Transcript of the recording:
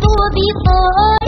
多的爱。